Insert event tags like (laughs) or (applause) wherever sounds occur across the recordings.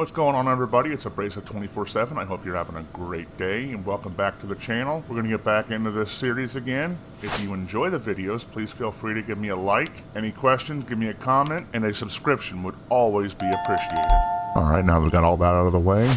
What's going on everybody? It's Abrasive 24-7. I hope you're having a great day and welcome back to the channel. We're going to get back into this series again. If you enjoy the videos, please feel free to give me a like. Any questions, give me a comment, and a subscription would always be appreciated. Alright, now that we've got all that out of the way.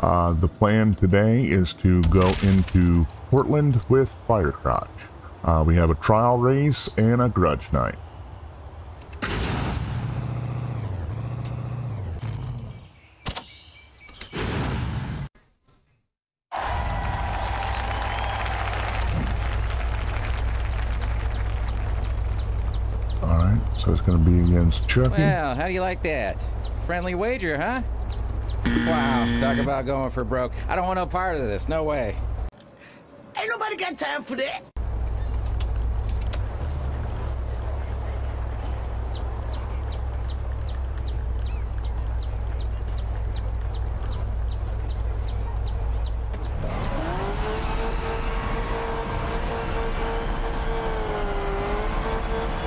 Uh, the plan today is to go into Portland with Firecrotch. Uh, we have a trial race and a grudge night. So it's going to be against Chucky. Well, how do you like that? Friendly wager, huh? Wow, talk about going for broke. I don't want no part of this, no way. Ain't nobody got time for that.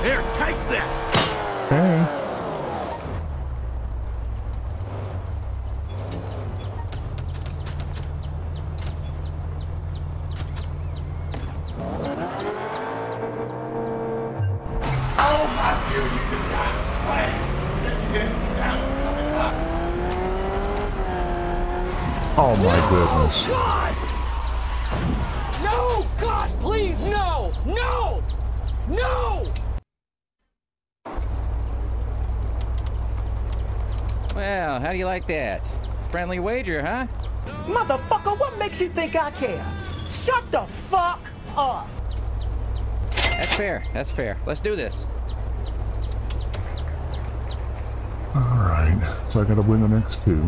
Here, take this. Oh up. Oh my goodness. God! No! God, please, no! No! No! Well, how do you like that? Friendly wager, huh? Motherfucker, what makes you think I care? Shut the fuck up! That's fair, that's fair. Let's do this. Alright, so I gotta win the next two.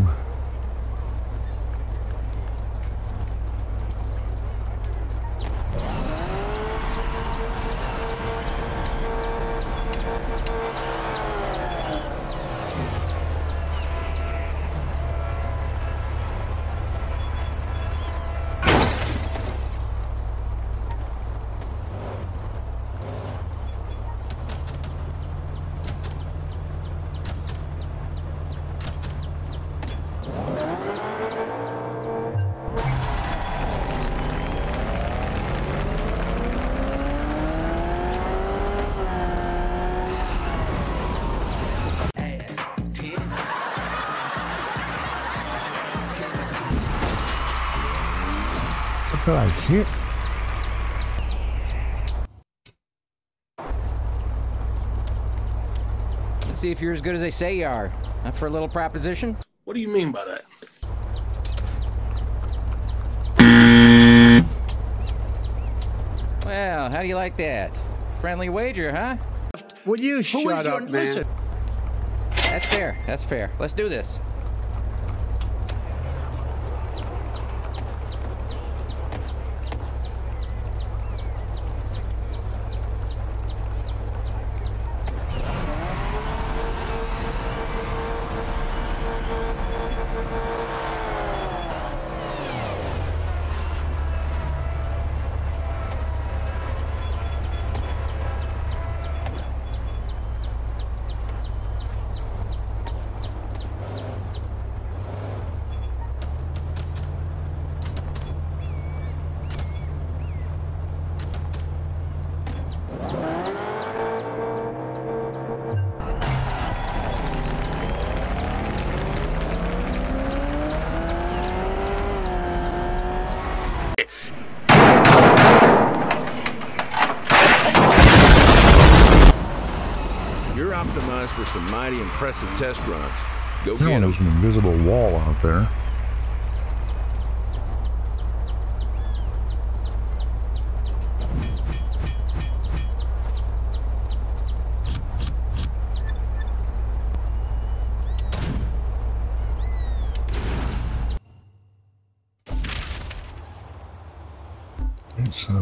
What did I hit? Let's see if you're as good as they say you are. Up for a little proposition? What do you mean by that? Well, how do you like that? Friendly wager, huh? Will you shut up, man? listen. That's fair, that's fair. Let's do this. You're optimized for some mighty impressive test runs. Go know, there's an invisible wall out there. So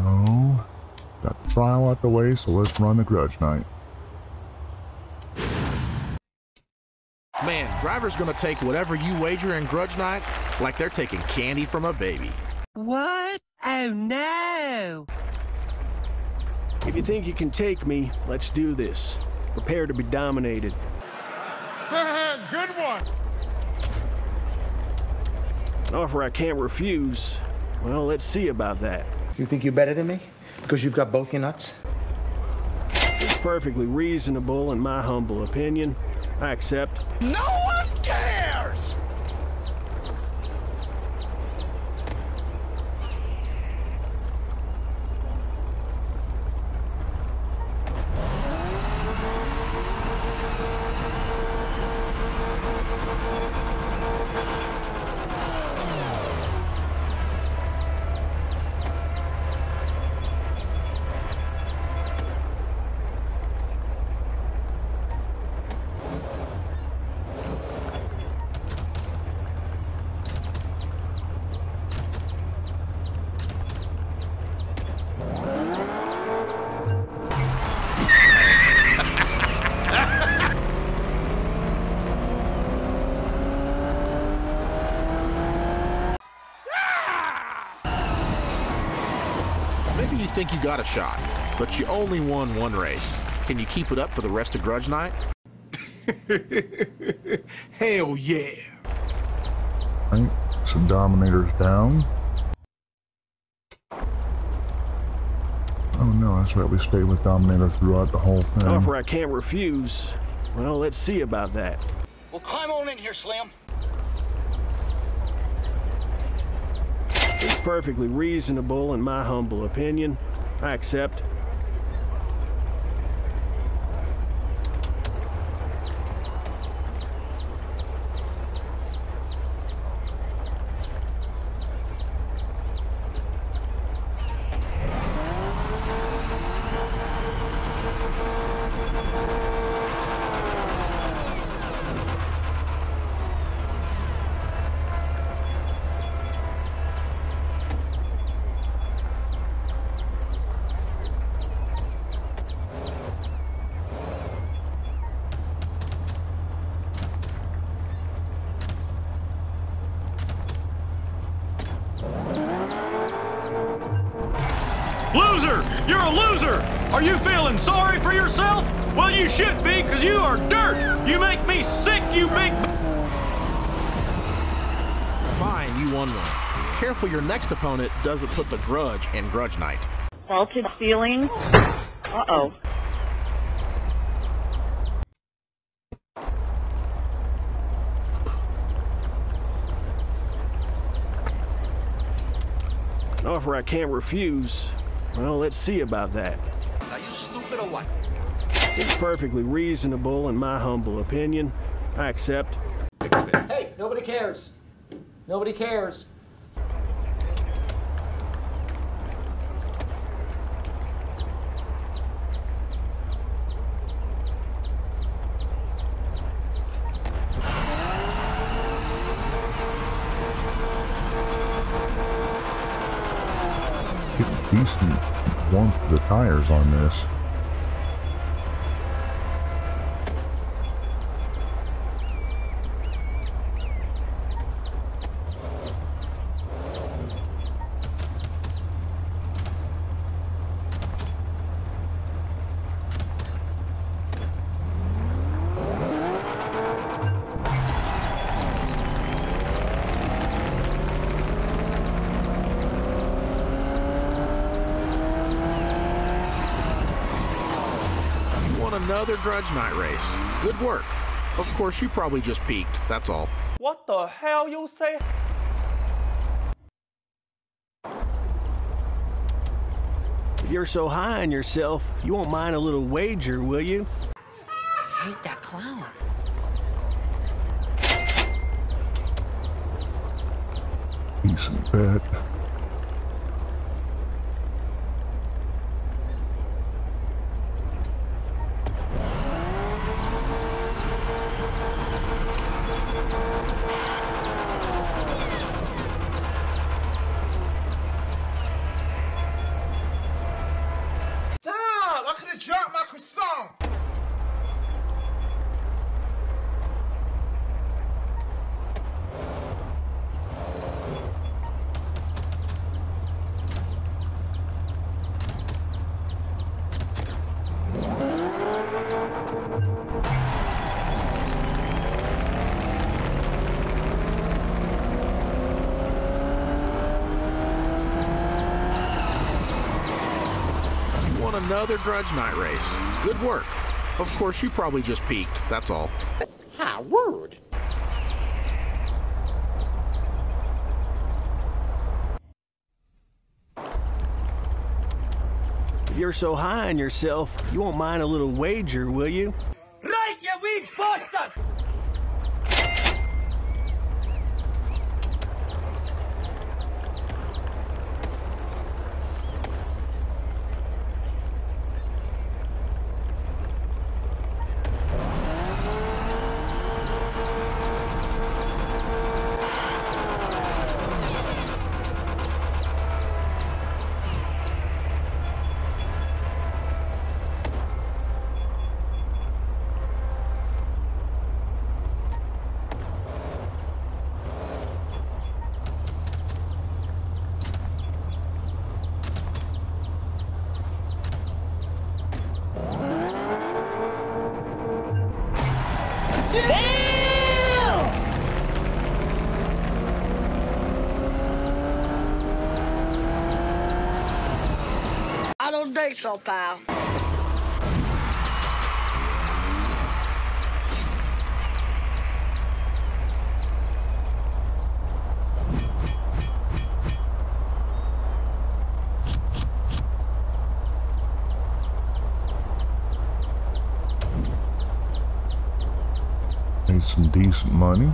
got the trial out the way, so let's run the grudge night. Driver's gonna take whatever you wager in grudge night like they're taking candy from a baby. What? Oh no! If you think you can take me, let's do this. Prepare to be dominated. Good one. An offer I can't refuse. Well, let's see about that. You think you're better than me? Because you've got both your nuts? It's perfectly reasonable in my humble opinion. I accept. No one cares! Maybe you think you got a shot, but you only won one race. Can you keep it up for the rest of Grudge Night? (laughs) Hell yeah. Right, some Dominator's down. Oh no, that's right, we stayed with Dominator throughout the whole thing. An offer I can't refuse. Well, let's see about that. Well, climb on in here, Slim. It's perfectly reasonable in my humble opinion. I accept. Loser! You're a loser! Are you feeling sorry for yourself? Well, you should be, because you are dirt! You make me sick, you big... Fine, you won one. Careful your next opponent doesn't put the grudge in Grudge Night. Salted feelings. Uh-oh. An offer I can't refuse. Well, let's see about that. Are you stupid or what? It's perfectly reasonable in my humble opinion. I accept. Hey, nobody cares. Nobody cares. Decent warmth to the tires on this. Another Grudge Night race. Good work. Of course, you probably just peaked, that's all. What the hell you say? If you're so high on yourself, you won't mind a little wager, will you? Ain't that clown. Decent bet. Another Grudge Night race. Good work. Of course, you probably just peaked, that's all. Hi, word. If you're so high on yourself, you won't mind a little wager, will you? Right, you weak bastard! I don't think so, pal. Need some decent money.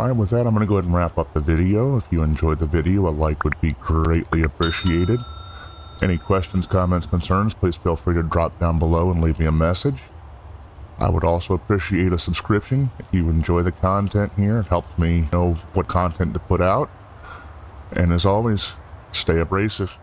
With that I'm going to go ahead and wrap up the video. If you enjoyed the video, a like would be greatly appreciated. Any questions, comments, concerns, please feel free to drop down below and leave me a message. I would also appreciate a subscription if you enjoy the content here. It helps me know what content to put out. And as always, stay abrasive.